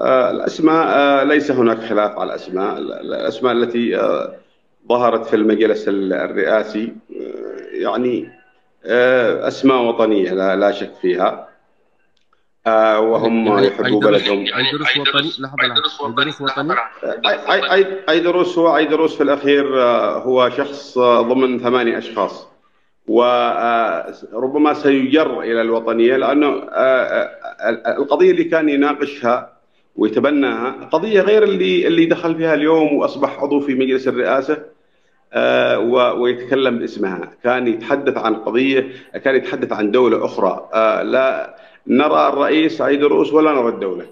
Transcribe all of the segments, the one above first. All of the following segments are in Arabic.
آه، الأسماء آه، ليس هناك خلاف على الأسماء. الأسماء التي آه، ظهرت في المجلس الرئاسي يعني أسماء وطنية لا, لا شك فيها. وهم يعني يحبوا بلدهم. أيدروس وطني؟ لحظة أيدروس وطني؟ أيدروس هو أيدروس في الأخير هو شخص ضمن ثمانية أشخاص. وربما سيجر إلى الوطنية لأنه القضية اللي كان يناقشها ويتبناها. قضية غير اللي اللي دخل فيها اليوم وأصبح عضو في مجلس الرئاسة آه، ويتكلم باسمها. كان يتحدث عن قضية كان يتحدث عن دولة أخرى. آه، لا نرى الرئيس عيدروس ولا نرى الدولة.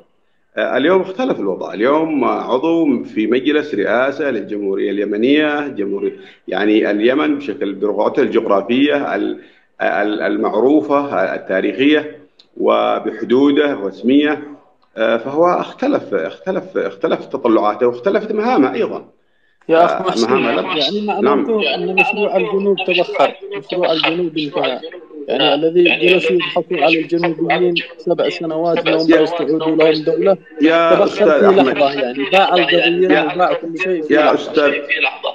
آه، اليوم اختلف الوضع. اليوم عضو في مجلس رئاسة للجمهورية اليمنية جمهوريه يعني اليمن بشكل برقعته الجغرافية المعروفة التاريخية وبحدوده الرسمية. فهو اختلف اختلف اختلف تطلعاته واختلفت مهامه أيضا. يا اخ آه، محسن يعني معناته نعم. أن مشروع الجنوب تبخر مشروع الجنوب انتهى. يعني الذي جلسوا يضحكوا على الجنوبيين سبع سنوات لهم لا يستعودوا لهم دولة يا أستاذ أحمد. يعني. باع القضية وباع كل شيء في يا أستاذ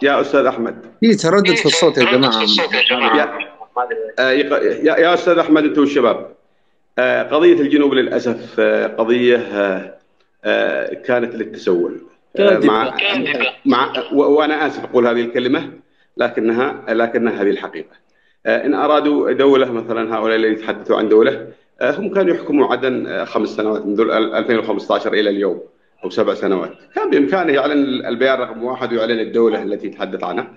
يا أستاذ أحمد. في تردد في الصوت يا جماعة. يا, آه، يا, يا أستاذ أحمد أنتم الشباب. آه، قضية الجنوب للأسف آه، قضية آه، كانت للتسول. مع مع وأنا آسف أقول هذه الكلمة لكنها لكنها هذه الحقيقة. إن أرادوا دولة مثلا هؤلاء اللي يتحدثوا عن دولة هم كانوا يحكموا عدن خمس سنوات منذ 2015 إلى اليوم أو سبع سنوات. كان بإمكانه يعلن البيان رقم واحد ويعلن الدولة التي يتحدث عنها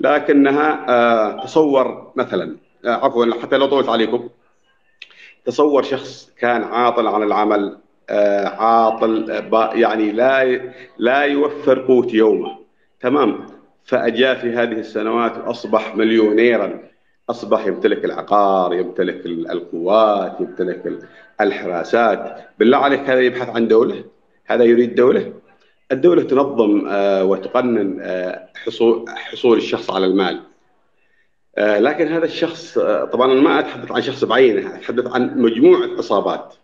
لكنها تصور مثلا عفوا حتى لو طولت عليكم تصور شخص كان عاطل عن العمل آه، عاطل آه، يعني لا لا يوفر قوت يومه. تمام؟ فأجا في هذه السنوات وأصبح مليونيرا. أصبح يمتلك العقار يمتلك القوات يمتلك الحراسات. بالله عليك هذا يبحث عن دولة؟ هذا يريد دولة؟ الدولة تنظم آه، وتقنن حصول حصول الشخص على المال. آه، لكن هذا الشخص آه، طبعا أنا ما أتحدث عن شخص بعينه أتحدث عن مجموعة إصابات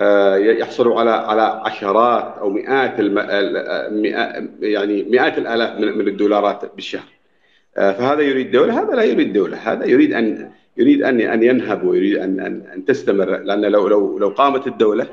آه، يحصلوا على على عشرات أو مئات. يعني مئات الآلاف من الدولارات بالشهر فهذا يريد دولة هذا لا يريد دولة هذا يريد أن يريد أن أن ينهب ويريد أن أن تستمر لأن لو لو لو قامت الدولة